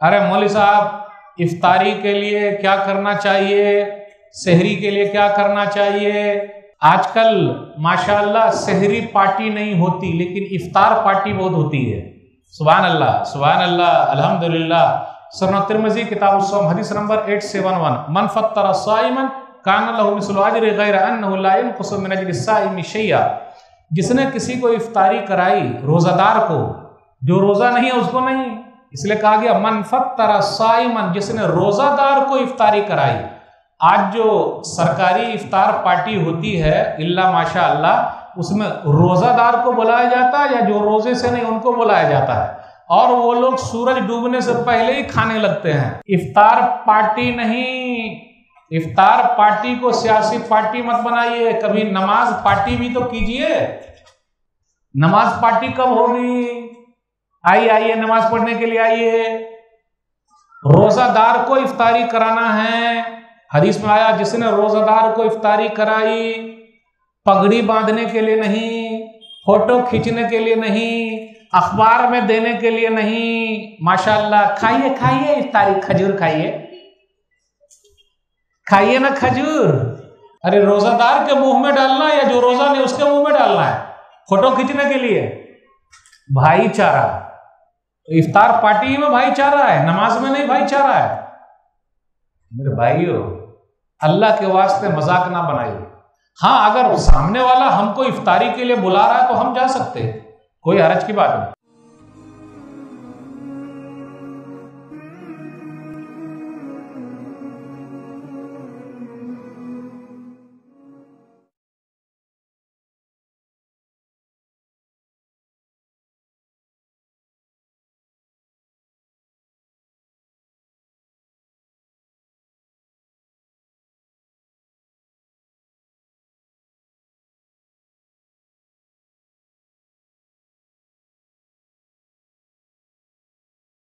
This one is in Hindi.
अरे मौली साहब, इफ्तारी के लिए क्या करना चाहिए? शहरी के लिए क्या करना चाहिए? आजकल, माशाल्लाह शहरी पार्टी नहीं होती, लेकिन इफ्तार पार्टी बहुत होती है। सुबह अल्लाह सुबह अल्लाह अल्हम्दुलिल्लाह। सरन तिरमजी, किताब हदीस नंबर 871 मन फत्तर साइमन, कान लहु मिस्लु अजर गैर अन्नहु ला यनकुसु मिन शैया जिसने किसी को इफ्तारी कराई, रोजादार को, जो रोजा नहीं है, उसको नहीं। इसलिए कहा गया, मन फत्तर साइमन, जिसने रोजादार को इफ्तारी कराई। आज जो सरकारी इफ्तार पार्टी होती है, इल्ला माशा अल्लाह उसमें रोजादार को बुलाया जाता है या जो रोज़े से नहीं, उनको बुलाया जाता है। और वो लोग सूरज डूबने से पहले ही खाने लगते हैं। इफ्तार पार्टी नहीं, इफ्तार पार्टी को सियासी पार्टी मत बनाइए। कभी नमाज़ पार्टी भी तो कीजिए। नमाज़ पार्टी कब होगी? आइए आइए, नमाज़ पढ़ने के लिए आइए। रोजादार को इफ्तारी कराना है। हदीस में आया, जिसने रोजादार को इफ्तारी कराई, पगड़ी बांधने के लिए नहीं, फ़ोटो खींचने के लिए नहीं, अखबार में देने के लिए नहीं। माशाल्लाह, खाइए खाइए इफ्तारी, खजूर खाइए। खाइए ना खजूर। अरे रोजादार के मुँह में डालना या जो रोजा नहीं उसके मुँह में डालना है? फ़ोटो खींचने के लिए। भाईचारा। तो इफ्तार पार्टी में भाईचारा है, नमाज़ में नहीं भाईचारा है। मेरे भाइयों, अल्लाह के वास्ते मज़ाक ना बनाइए। हाँ अगर सामने वाला हमको इफ्तारी के लिए बुला रहा है तो हम जा सकते हैं। कोई हरज की बात नहीं।